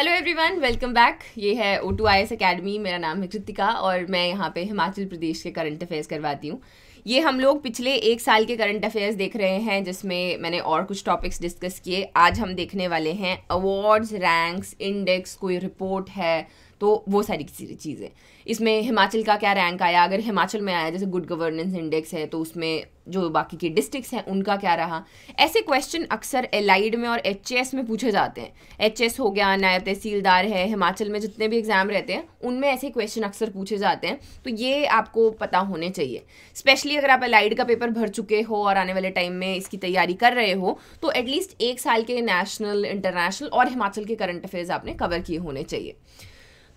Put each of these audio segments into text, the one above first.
Hello everyone welcome back ये है O two I S academy मेरा नाम है कृतिका और मैं यहाँ पे हिमाचल प्रदेश के करंट अफेयर्स करवाती हूँ। ये हम लोग पिछले एक साल के करंट अफेयर्स देख रहे हैं, जिसमें मैंने और कुछ टॉपिक्स डिस्कस किए। आज हम देखने वाले हैं अवार्ड्स रैंक्स इंडेक्स कोई रिपोर्ट है तो वो सारी चीज़ें। इसमें हिमाचल का क्या रैंक आया? अगर हिमाचल में आया, जैसे गुड गवर्नेंस इंडेक्स है तो उसमें जो बाकी के डिस्ट्रिक्ट्स हैं, उनका क्या रहा? ऐसे क्वेश्चन अक्सर एलाइड में और एचएस में पूछे जाते हैं। एचएस हो गया, नायब तहसीलदार है, हिमाचल में जितने भी एग्ज़ाम रहते हैं, उनमें ऐसे क्वेश्चन अक्सर पूछे जाते हैं। तो ये आपको पता होने चाहिए। स्पेशली अगर आप एलाइड का पेपर भर चुके हो और आने वाले टाइम में इसकी तैयारी कर रहे हो तो एटलीस्ट एक साल के नेशनल इंटरनेशनल और हिमाचल के करंट अफेयर्स आपने कवर किए होने चाहिए।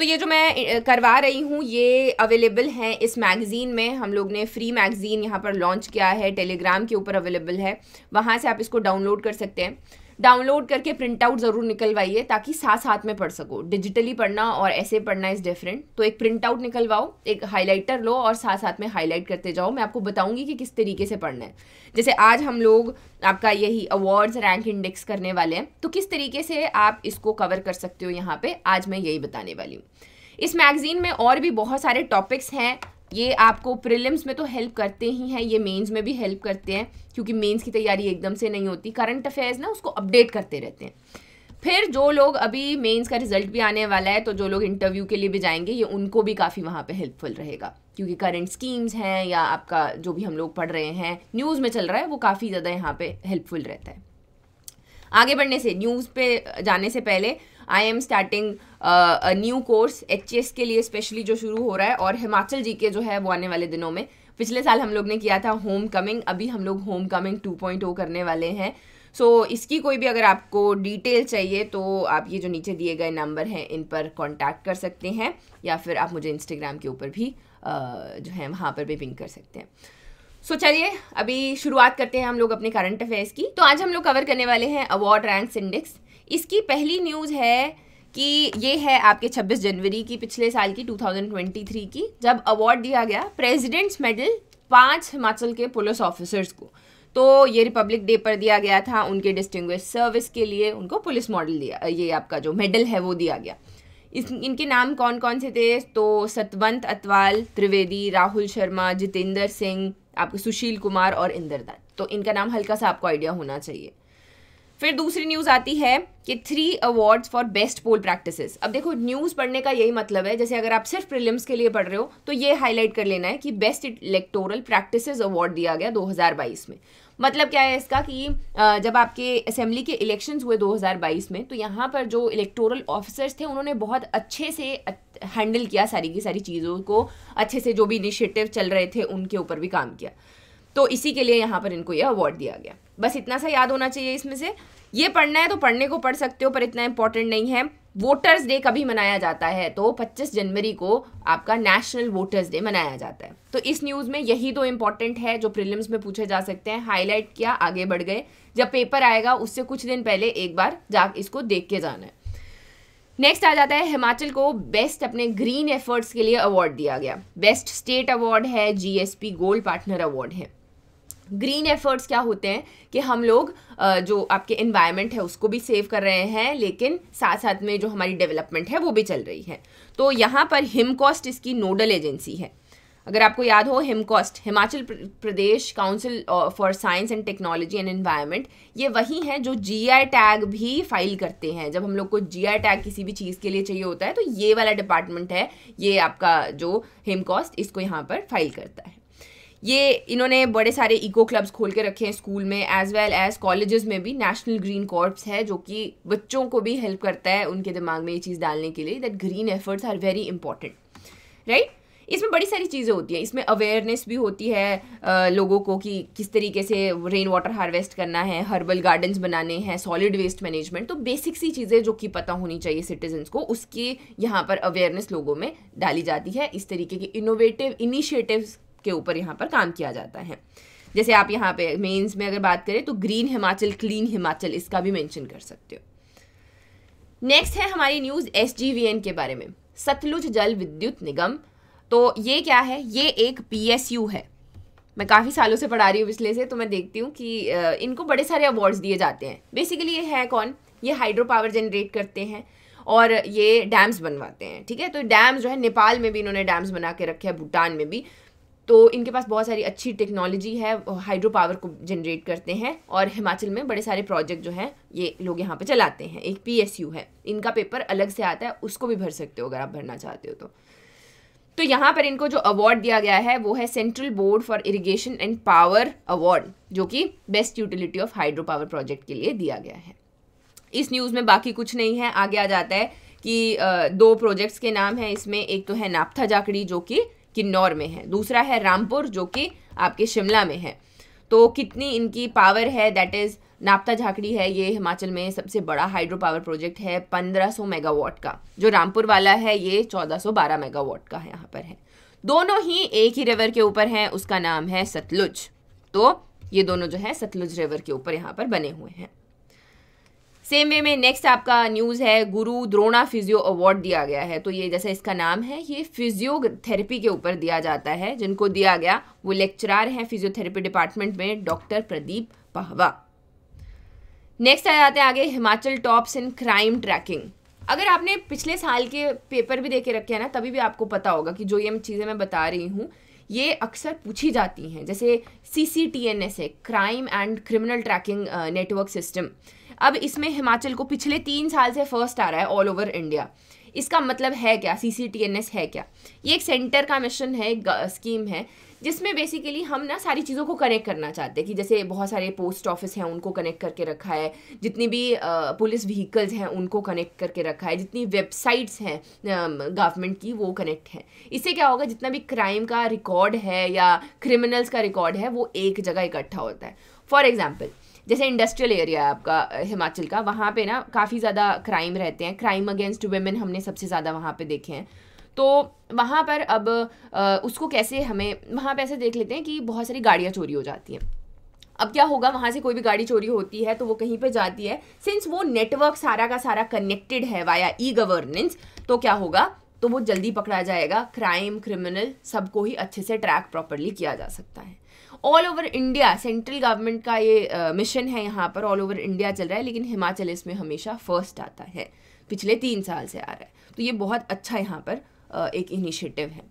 तो ये जो मैं करवा रही हूँ, ये अवेलेबल है इस मैगज़ीन में। हम लोग ने फ्री मैगज़ीन यहाँ पर लॉन्च किया है टेलीग्राम के ऊपर अवेलेबल है। वहाँ से आप इसको डाउनलोड कर सकते हैं। डाउनलोड करके प्रिंट आउट ज़रूर निकलवाइए ताकि साथ साथ में पढ़ सको। डिजिटली पढ़ना और ऐसे पढ़ना इज़ डिफरेंट तो एक प्रिंट आउट निकलवाओ, एक हाईलाइटर लो और साथ साथ में हाईलाइट करते जाओ। मैं आपको बताऊँगी कि किस तरीके से पढ़ना है। जैसे आज हम लोग, आपका यही अवार्ड्स रैंक इंडेक्स करने वाले हैं। तो किस तरीके से आप इसको कवर कर सकते हो यहाँ पे? आज मैं यही बताने वाली हूँ। इस मैगजीन में और भी बहुत सारे टॉपिक्स हैं। ये आपको प्रिलिम्स में तो हेल्प करते ही हैं, ये मेंस में भी हेल्प करते हैं, क्योंकि मेंस की तैयारी एकदम से नहीं होती। करंट अफेयर्स ना उसको अपडेट करते रहते हैं। फिर जो लोग अभी मेंस का रिज़ल्ट भी आने वाला है तो जो लोग इंटरव्यू के लिए भी जाएँगे, ये उनको भी काफ़ी वहाँ पे हेल्पफुल रहेगा। क्योंकि करंट स्कीम्स हैं या आपका जो भी हम लोग पढ़ रहे हैं न्यूज़ में चल रहा है, वो काफ़ी ज़्यादा यहाँ पे हेल्पफुल रहता है। आगे बढ़ने से न्यूज़ पे जाने से पहले I am starting new course H के लिए स्पेशली जो शुरू हो रहा है और हिमाचल जी के जो है वो आने वाले दिनों में। पिछले साल हम लोग ने किया था होम कमिंग अभी हम लोग home coming two point O करने वाले हैं। सो so, इसकी कोई भी अगर आपको डिटेल चाहिए तो आप ये जो नीचे दिए गए नंबर हैं इन पर कांटेक्ट कर सकते हैं या फिर आप मुझे इंस्टाग्राम के ऊपर भी uh, जो है वहाँ पर भी पिंक कर सकते हैं। सो so, चलिए अभी शुरुआत करते हैं हम लोग अपने करंट अफेयर्स की। तो आज हम लोग कवर करने वाले हैं अवार्ड रैंक्स इंडेक्स इसकी पहली न्यूज़ है कि ये है आपके 26 जनवरी की पिछले साल की 2023 की जब अवार्ड दिया गया प्रेसिडेंट्स मेडल पाँच हिमाचल के पुलिस ऑफिसर्स को। तो ये रिपब्लिक डे पर दिया गया था उनके डिस्टिंग सर्विस के लिए उनको पुलिस मॉडल दिया ये आपका जो मेडल है वो दिया गया। इस, इनके नाम कौन कौन से थे? तो सतवंत अतवाल, त्रिवेदी, राहुल शर्मा, जितेंद्र सिंह, आपके सुशील कुमार और इंदर दत्त तो इनका नाम हल्का सा आपको आइडिया होना चाहिए। फिर दूसरी न्यूज़ आती है कि three awards for best poll practices अब देखो न्यूज़ पढ़ने का यही मतलब है, जैसे अगर आप सिर्फ़ प्रिलिम्स के लिए पढ़ रहे हो तो ये हाईलाइट कर लेना है कि बेस्ट इलेक्टोरल प्रैक्टिसेस अवार्ड दिया गया 2022 में. मतलब क्या है इसका कि जब आपके असेंबली के इलेक्शंस हुए 2022 में तो यहाँ पर जो इलेक्टोरल ऑफिसर्स थे, उन्होंने बहुत अच्छे से हैंडल किया सारी की सारी चीज़ों को, अच्छे से जो भी इनिशिएटिव चल रहे थे, उनके ऊपर भी काम किया. तो इसी के लिए यहाँ पर इनको यह अवार्ड दिया गया। बस इतना सा याद होना चाहिए इसमें से। ये पढ़ना है तो पढ़ने को पढ़ सकते हो, पर इतना इंपॉर्टेंट नहीं है। वोटर्स डे कभी मनाया जाता है तो 25 जनवरी को आपका नेशनल वोटर्स डे मनाया जाता है। तो इस न्यूज़ में यही तो इंपॉर्टेंट है जो प्रीलिम्स में पूछे जा सकते हैं। हाईलाइट किया, आगे बढ़ गए। जब पेपर आएगा, उससे कुछ दिन पहले एक बार जा इसको देख के जाना है। नेक्स्ट आ जाता है, हिमाचल को बेस्ट अपने ग्रीन एफर्ट्स के लिए अवार्ड दिया गया। बेस्ट स्टेट अवार्ड है जीएसपी गोल्ड पार्टनर अवार्ड है। ग्रीन एफर्ट्स क्या होते हैं कि हम लोग जो आपके इन्वायरमेंट है, उसको भी सेव कर रहे हैं, लेकिन साथ साथ में जो हमारी डेवलपमेंट है, वो भी चल रही है। तो यहाँ पर हिमकॉस्ट इसकी नोडल एजेंसी है। अगर आपको याद हो Himcoste Himachal Pradesh council for science and technology and environment ये वही हैं जो जीआई टैग भी फ़ाइल करते हैं। जब हम लोग को जीआई टैग किसी भी चीज़ के लिए चाहिए होता है तो ये वाला डिपार्टमेंट है, ये आपका जो हिमकॉस्ट इसको यहाँ पर फ़ाइल करता है। ये इन्होंने बड़े सारे इको क्लब्स खोल के रखे हैं स्कूल में एज वेल एज कॉलेजेस में भी नेशनल ग्रीन कॉर्प्स है जो कि बच्चों को भी हेल्प करता है उनके दिमाग में ये चीज़ डालने के लिए that green efforts are very important right इसमें बड़ी सारी चीज़ें होती हैं इसमें अवेयरनेस भी होती है आ, लोगों को कि किस तरीके से रेन वाटर हार्वेस्ट करना है हर्बल गार्डन्स बनाने हैं सॉलिड वेस्ट मैनेजमेंट तो बेसिक सी चीज़ें जो कि पता होनी चाहिए सिटीजन्स को उसकी यहाँ पर अवेयरनेस लोगों में डाली जाती है इस तरीके के इनोवेटिव इनिशिएटिव्स के ऊपर यहाँ पर काम किया जाता है। जैसे आप यहाँ पे मेंस में अगर बात करें तो ग्रीन हिमाचल क्लीन हिमाचल इसका भी मेंशन कर सकते हो। नेक्स्ट है हमारी न्यूज़ एस के बारे में। सतलुज जल विद्युत निगम। तो ये क्या है? ये एक पीएसयू है। मैं काफ़ी सालों से पढ़ा रही हूँ पिछले से तो मैं देखती हूँ कि इनको बड़े सारे अवार्ड्स दिए जाते हैं। बेसिकली ये है कौन? ये हाइड्रो पावर जनरेट करते हैं और ये डैम्स बनवाते हैं, ठीक है? तो डैम्स जो है, नेपाल में भी इन्होंने डैम्स बना के रखे हैं, भूटान में भी। तो इनके पास बहुत सारी अच्छी टेक्नोलॉजी है हाइड्रो पावर को जनरेट करते हैं और हिमाचल में बड़े सारे प्रोजेक्ट जो हैं, ये लोग यहाँ पे चलाते हैं। एक पीएसयू है। इनका पेपर अलग से आता है, उसको भी भर सकते हो अगर आप भरना चाहते हो तो। तो यहाँ पर इनको जो अवार्ड दिया गया है, वो है central board for irrigation and power award जो कि best utility of hydro power project के लिए दिया गया है। इस न्यूज़ में बाकी कुछ नहीं है। आगे आ जाता है कि दो प्रोजेक्ट्स के नाम हैं इसमें। एक तो है नापथा जाकड़ी, जो कि किन्नौर में है। दूसरा है रामपुर, जो कि आपके शिमला में है। तो कितनी इनकी पावर है? दैट इज़ नापता झाकड़ी है ये हिमाचल में सबसे बड़ा हाइड्रो पावर प्रोजेक्ट है 1500 मेगावाट का। जो रामपुर वाला है ये 1412 मेगावाट का है, यहाँ पर है। दोनों ही एक ही रिवर के ऊपर हैं, उसका नाम है सतलुज। तो ये दोनों जो है, सतलुज रिवर के ऊपर यहाँ पर बने हुए हैं। सेम वे में नेक्स्ट आपका न्यूज़ है, गुरु द्रोणा फिजियो अवार्ड दिया गया है। तो ये जैसा इसका नाम है, ये फिजियोथेरेपी के ऊपर दिया जाता है, जिनको दिया गया, वो लेक्चरार हैं फिजियोथेरेपी डिपार्टमेंट में डॉक्टर प्रदीप पहवा। नेक्स्ट आ जाते हैं आगे, Himachal tops in crime tracking अगर आपने पिछले साल के पेपर भी देखे रखे हैं ना, तभी भी आपको पता होगा कि जो ये चीज़ें मैं बता रही हूँ, ये अक्सर पूछी जाती हैं। जैसे C C T N S है crime and criminal tracking network system अब इसमें हिमाचल को पिछले तीन साल से फ़र्स्ट आ रहा है ऑल ओवर इंडिया इसका मतलब है क्या? C C T N S है क्या? ये एक सेंटर का मिशन है एक स्कीम है, जिसमें बेसिकली हम ना सारी चीज़ों को कनेक्ट करना चाहते हैं कि जैसे बहुत सारे पोस्ट ऑफ़िस हैं, उनको कनेक्ट करके रखा है, जितनी भी पुलिस व्हीकल्स हैं, उनको कनेक्ट करके रखा है, जितनी वेबसाइट्स हैं गवर्नमेंट की, वो कनेक्ट है। इससे क्या होगा, जितना भी क्राइम का रिकॉर्ड है या क्रिमिनल्स का रिकॉर्ड है, वो एक जगह इकट्ठा होता है। फॉर एग्ज़ाम्पल जैसे इंडस्ट्रियल एरिया है आपका हिमाचल का वहाँ पे ना काफ़ी ज़्यादा क्राइम रहते हैं। क्राइम अगेंस्ट वेमेन हमने सबसे ज़्यादा वहाँ पे देखे हैं। तो वहाँ पर अब आ, उसको कैसे हमें वहाँ पे ऐसे देख लेते हैं कि बहुत सारी गाड़ियाँ चोरी हो जाती हैं। अब क्या होगा वहाँ से कोई भी गाड़ी चोरी होती है तो वो कहीं पे जाती है। सिंस वो नेटवर्क सारा का सारा कनेक्टेड है वाया ई गवर्नेंस तो क्या होगा? तो वो जल्दी पकड़ा जाएगा। क्राइम क्रिमिनल सबको ही अच्छे से ट्रैक प्रॉपरली किया जा सकता है। All over India central government का ये मिशन है यहाँ पर ऑल ओवर इंडिया चल रहा है लेकिन हिमाचल इसमें हमेशा फ़र्स्ट आता है। पिछले तीन साल से आ रहा है। तो ये बहुत अच्छा यहाँ पर uh, एक इनिशिएटिव है।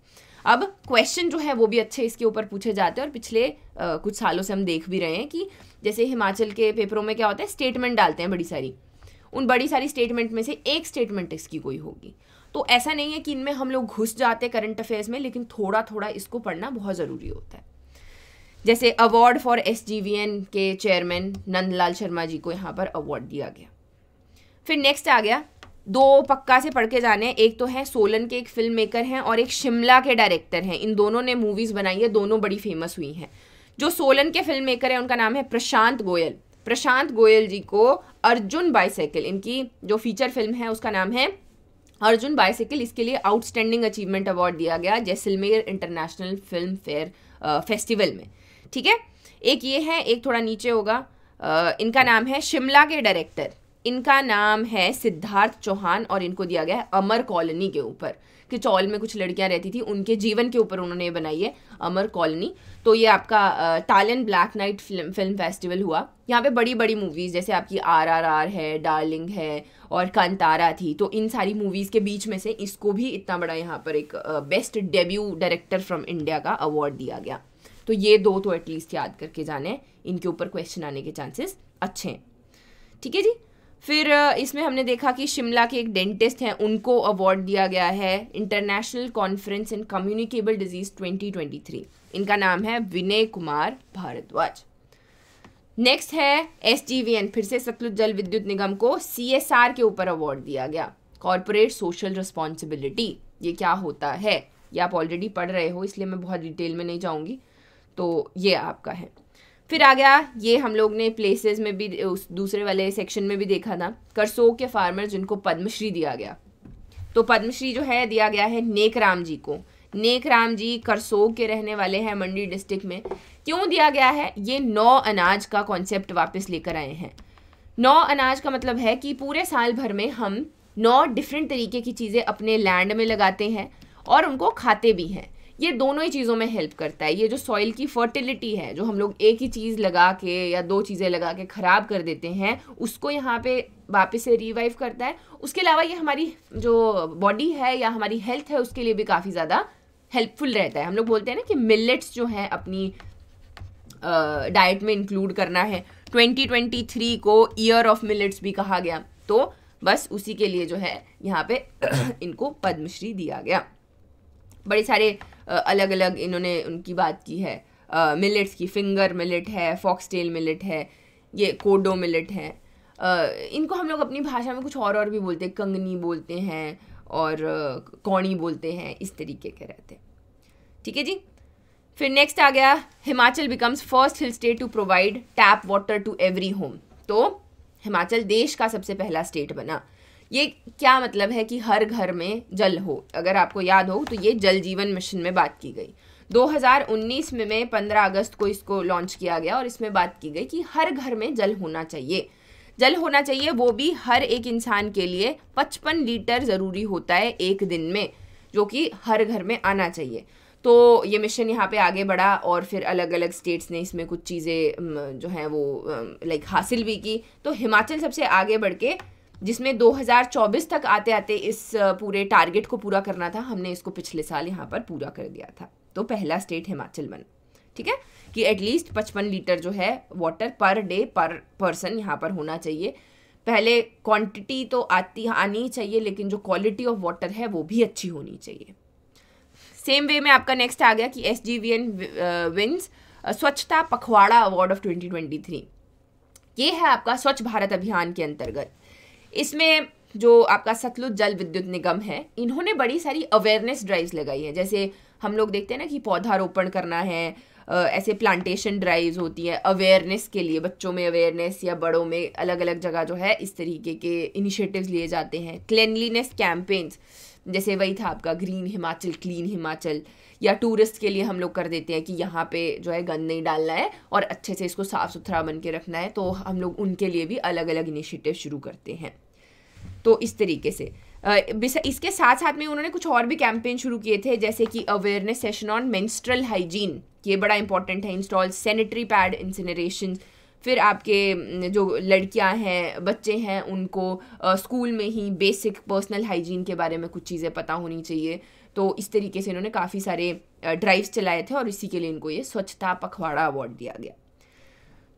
अब क्वेश्चन जो है वो भी अच्छे इसके ऊपर पूछे जाते हैं और पिछले आ, कुछ सालों से हम देख भी रहे हैं कि जैसे हिमाचल के पेपरों में क्या होता है स्टेटमेंट डालते हैं बड़ी सारी। उन बड़ी सारी स्टेटमेंट में से एक स्टेटमेंट इसकी कोई होगी। तो ऐसा नहीं है कि इनमें हम लोग घुस जाते हैं करंट अफेयर्स में लेकिन थोड़ा थोड़ा इसको पढ़ना बहुत ज़रूरी होता है। जैसे अवार्ड फॉर एसजीवीएन के चेयरमैन नंदलाल शर्मा जी को यहाँ पर अवार्ड दिया गया। फिर नेक्स्ट आ गया। दो पक्का से पढ़ के जाने एक तो है सोलन के एक फ़िल्म मेकर हैं और एक शिमला के डायरेक्टर हैं। इन दोनों ने मूवीज़ बनाई है। दोनों बड़ी फ़ेमस हुई हैं। जो सोलन के फ़िल्म मेकर हैं, उनका नाम है प्रशांत गोयल। प्रशांत गोयल जी को अर्जुन बाईसाइकिल इनकी जो फीचर फ़िल्म है, उसका नाम है अर्जुन बाईसाइकिल इसके लिए आउटस्टैंडिंग अचीवमेंट अवार्ड दिया गया Jaisalmer international film fair festival में। ठीक है? एक ये है एक थोड़ा नीचे होगा। आ, इनका नाम है शिमला के डायरेक्टर। इनका नाम है सिद्धार्थ चौहान और इनको दिया गया है अमर कॉलोनी के ऊपर। कि चौल में कुछ लड़कियाँ रहती थी उनके जीवन के ऊपर उन्होंने बनाई है अमर कॉलोनी। तो ये आपका Tallinn black night film film festival हुआ। यहाँ पे बड़ी बड़ी मूवीज़ जैसे आपकी आर आर आर है डार्लिंग है और कंतारा थी। तो इन सारी मूवीज़ के बीच में से इसको भी इतना बड़ा यहाँ पर एक best debut director from India का अवार्ड दिया गया। तो ये दो तो एटलीस्ट याद करके जाने, इनके ऊपर क्वेश्चन आने के चांसेस अच्छे हैं। ठीक है जी? फिर इसमें हमने देखा कि शिमला के एक डेंटिस्ट हैं, उनको अवार्ड दिया गया है international conference in communicable disease 2023 इनका नाम है विनय कुमार भारद्वाज। नेक्स्ट है एस फिर से सतलुज जल विद्युत निगम को सीएसआर के ऊपर अवार्ड दिया गया। कॉरपोरेट सोशल रिस्पॉन्सिबिलिटी ये क्या होता है? ये आप ऑलरेडी पढ़ रहे हो, इसलिए मैं बहुत डिटेल में नहीं जाऊँगी। तो ये आपका है। फिर आ गया, ये हम लोग ने प्लेसेस में भी, उस दूसरे वाले सेक्शन में भी देखा था करसोग के फार्मर जिनको पद्मश्री दिया गया। तो पद्मश्री जो है, दिया गया है नेक राम जी को। नेक राम जी करसोग के रहने वाले हैं मंडी डिस्ट्रिक्ट में। क्यों दिया गया है? ये नौ अनाज का कॉन्सेप्ट वापस लेकर आए हैं। नौ अनाज का मतलब है कि पूरे साल भर में हम नौ डिफरेंट तरीके की चीज़ें अपने लैंड में लगाते हैं और उनको खाते भी हैं। ये दोनों ही चीज़ों में हेल्प करता है। ये जो सॉइल की फर्टिलिटी है, जो हम लोग एक ही चीज़ लगा के या दो चीज़ें लगा के ख़राब कर देते हैं, उसको यहाँ पे वापस से रिवाइव करता है। उसके अलावा ये हमारी जो बॉडी है या हमारी हेल्थ है, उसके लिए भी काफ़ी ज़्यादा हेल्पफुल रहता है। हम लोग बोलते हैं ना कि मिलेट्स जो हैं अपनी डाइट में इंक्लूड करना है। 2023 को ईयर ऑफ़ मिलेट्स भी कहा गया। तो बस उसी के लिए जो है, यहाँ पे इनको पद्मश्री दिया गया। बड़े सारे अलग अलग इन्होंने उनकी बात की है। मिलेट्स की, फिंगर मिलेट है, फॉक्सटेल मिलेट है, ये कोडो मिलेट है। इनको हम लोग अपनी भाषा में कुछ और और भी बोलते हैं। कंगनी बोलते हैं और कौड़ी बोलते हैं, इस तरीके के रहते हैं। ठीक है जी? फिर नेक्स्ट आ गया, Himachal becomes first hill state to provide tap water to every home तो हिमाचल देश का सबसे पहला स्टेट बना। ये क्या मतलब है कि हर घर में जल हो? अगर आपको याद हो तो ये जल जीवन मिशन में बात की गई। 2019 में में 15 अगस्त को इसको लॉन्च किया गया और इसमें बात की गई कि हर घर में जल होना चाहिए। जल होना चाहिए, वो भी हर एक इंसान के लिए 55 लीटर ज़रूरी होता है एक दिन में, जो कि हर घर में आना चाहिए। तो ये मिशन यहाँ पे आगे बढ़ा और फिर अलग अलग स्टेट्स ने इसमें कुछ चीज़ें जो हैं वो लाइक हासिल भी की। तो हिमाचल सबसे आगे बढ़ के जिसमें 2024 तक आते आते इस पूरे टारगेट को पूरा करना था, हमने इसको पिछले साल यहाँ पर पूरा कर दिया था। तो पहला स्टेट हिमाचल बना। ठीक है? कि एटलीस्ट पचपन लीटर जो है वाटर पर डे पर पर्सन यहाँ पर होना चाहिए। पहले क्वांटिटी तो आती, आनी चाहिए, लेकिन जो क्वालिटी ऑफ़ वाटर है, वो भी अच्छी होनी चाहिए। सेम वे में आपका नेक्स्ट आ गया कि S G V N wins Swachhta Pakhwada award of 2023 ये है आपका स्वच्छ भारत अभियान के अंतर्गत। इसमें जो आपका सतलुज जल विद्युत निगम है, इन्होंने बड़ी सारी अवेयरनेस ड्राइव्स लगाई है। जैसे हम लोग देखते हैं ना कि पौधारोपण करना है ऐसे प्लांटेशन ड्राइव्स होती हैं अवेयरनेस के लिए, बच्चों में अवेयरनेस या बड़ों में अलग अलग जगह जो है, इस तरीके के इनिशिएटिव्स लिए जाते हैं। क्लिनलीनेस कैंपेन्स जैसे वही था आपका ग्रीन हिमाचल क्लीन हिमाचल, या टूरिस्ट के लिए हम लोग कर देते हैं कि यहाँ पे जो है गंद नहीं डालना है और अच्छे से इसको साफ़ सुथरा बन के रखना है तो हम लोग उनके लिए भी अलग अलग इनिशिएटिव शुरू करते हैं। तो इस तरीके से। इसके साथ साथ में उन्होंने कुछ और भी कैंपेन शुरू किए थे, जैसे कि awareness session on menstrual hygiene ये बड़ा इंपॉर्टेंट है इंस्टॉल सैनिटरी पैड इंसिनरेशन फिर आपके जो लड़कियाँ हैं, बच्चे हैं, उनको स्कूल में ही बेसिक पर्सनल हाइजीन के बारे में कुछ चीज़ें पता होनी चाहिए। तो इस तरीके से इन्होंने काफ़ी सारे ड्राइव्स चलाए थे और इसी के लिए इनको ये स्वच्छता पखवाड़ा अवार्ड दिया गया।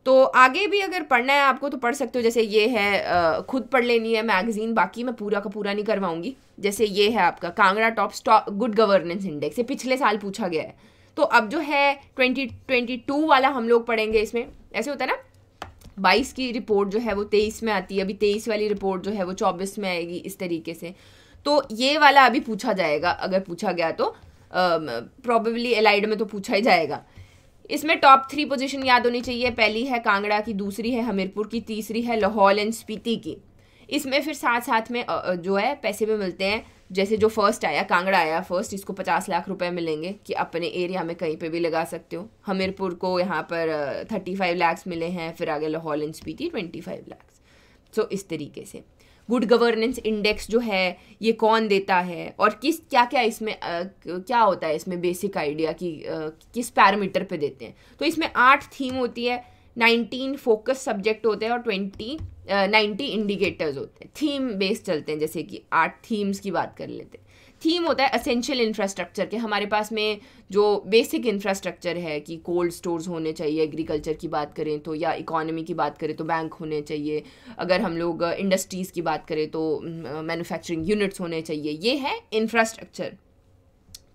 तो आगे भी अगर पढ़ना है आपको तो पढ़ सकते हो। जैसे ये है खुद पढ़ लेनी है मैगजीन, बाकी मैं पूरा का पूरा नहीं करवाऊँगी। जैसे ये है आपका Kangra top stock good governance index, ये पिछले साल पूछा गया है। तो अब जो है ट्वेंटी ट्वेंटी टू वाला हम लोग पढ़ेंगे इसमें। ऐसे होता है ना? बाईस की रिपोर्ट जो है वो तेईस में आती है, अभी तेईस वाली रिपोर्ट जो है वो चौबीस में आएगी इस तरीके से। तो ये वाला अभी पूछा जाएगा, अगर पूछा गया तो प्रॉबेबली एलाइड में तो पूछा ही जाएगा। इसमें टॉप थ्री पोजीशन याद होनी चाहिए, पहली है कांगड़ा की, दूसरी है हमीरपुर की, तीसरी है लाहौल एंड स्पीति की। इसमें फिर साथ साथ में जो है पैसे भी मिलते हैं जैसे जो फ़र्स्ट आया कांगड़ा आया फ़र्स्ट इसको पचास लाख रुपए मिलेंगे कि अपने एरिया में कहीं पे भी लगा सकते हो। हमीरपुर को यहाँ पर थर्टी फाइव लैक्स मिले हैं फिर आगे Lahaul and Spiti twenty five lakhs so इस तरीके से। गुड गवर्नेंस इंडेक्स जो है ये कौन देता है? और किस क्या क्या इसमें आ, क्या होता है इसमें बेसिक आइडिया कि किस पैरामीटर पे देते हैं? तो इसमें आठ थीम होती है। नाइनटीन फोकस सब्जेक्ट होते हैं और ट्वेंटी नाइन्टी इंडिकेटर्स होते हैं। थीम बेस्ड चलते हैं, जैसे कि आर्ट थीम्स की बात कर लेते हैं। थीम होता है असेंशियल इंफ्रास्ट्रक्चर के। हमारे पास में जो बेसिक इंफ्रास्ट्रक्चर है कि कोल्ड स्टोर्स होने चाहिए, एग्रीकल्चर की बात करें तो या इकोनॉमी की बात करें तो बैंक होने चाहिए। अगर हम लोग इंडस्ट्रीज़ की बात करें तो मैन्युफैक्चरिंग यूनिट्स होने चाहिए। ये है इंफ्रास्ट्रक्चर।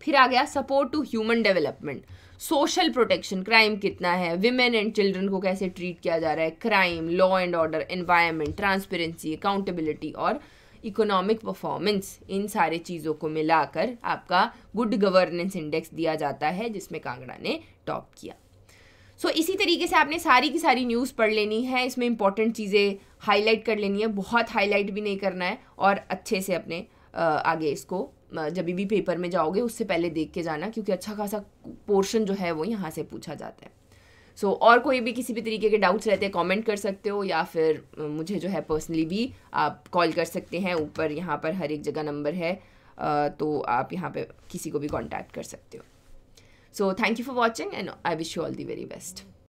फिर आ गया support to human development social protection crime कितना है? विमेन एंड चिल्ड्रन को कैसे ट्रीट किया जा रहा है? Crime law and order environment transparency accountability और इकोनॉमिक परफॉर्मेंस इन सारे चीज़ों को मिलाकर आपका गुड गवर्नेंस इंडेक्स दिया जाता है जिसमें कांगड़ा ने टॉप किया। सो so, इसी तरीके से आपने सारी की सारी न्यूज़ पढ़ लेनी है। इसमें इंपॉर्टेंट चीज़ें हाईलाइट कर लेनी है। बहुत हाईलाइट भी नहीं करना है और अच्छे से अपने आगे इसको जब भी पेपर में जाओगे उससे पहले देख के जाना क्योंकि अच्छा खासा पोर्शन जो है वो यहाँ से पूछा जाता है। सो so, और कोई भी किसी भी तरीके के डाउट्स रहते हैं कमेंट कर सकते हो या फिर मुझे जो है पर्सनली भी आप कॉल कर सकते हैं ऊपर यहाँ पर हर एक जगह नंबर है तो आप यहाँ पे किसी को भी कांटेक्ट कर सकते हो। So thank you for watching and I wish you all the very best